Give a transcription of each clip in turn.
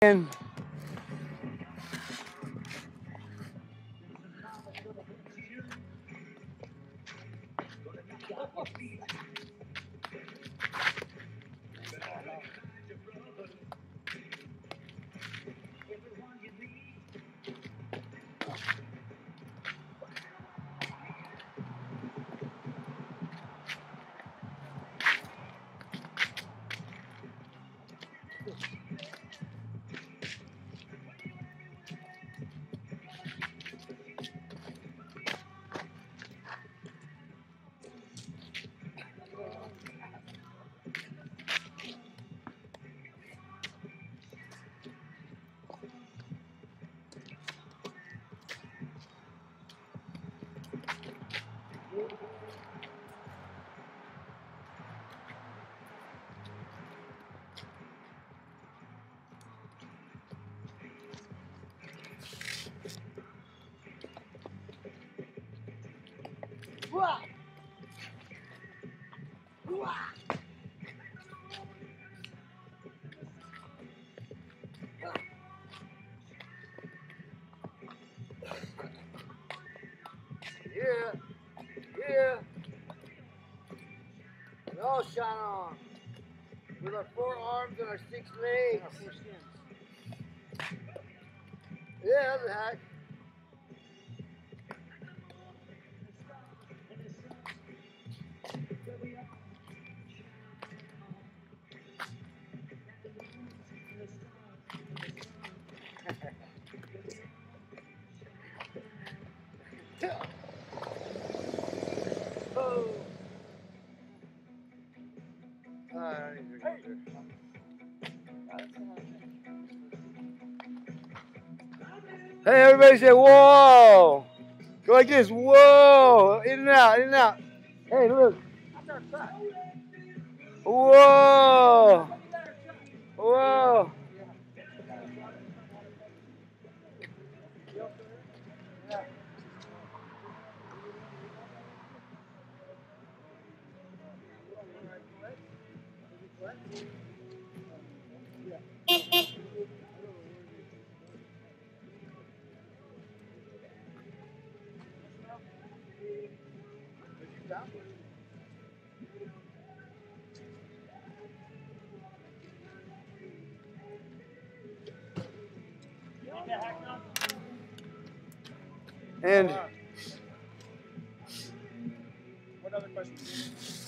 And Yeah, yeah. We all shine on. With our four arms and our six legs. Yeah, that's a hack. Hey, everybody say, whoa! Go like this, whoa! In and out, in and out. Hey, look. Whoa! Whoa! And What other questions?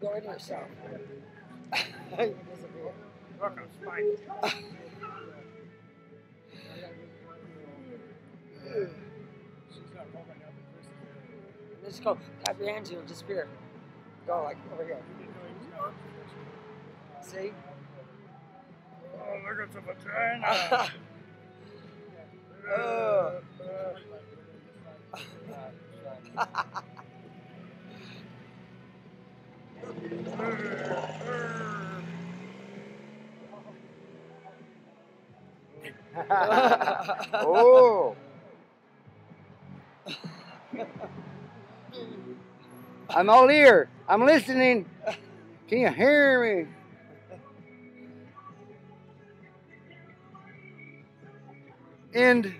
Go yourself. you disappear. Look, I'm spine. She's not holding up the first. Just go. Tap your hands. You'll disappear. Go like over here. You didn't know he was going to See? Oh, look at the vagina. Oh. Oh. I'm all ear. I'm listening. Can you hear me? End.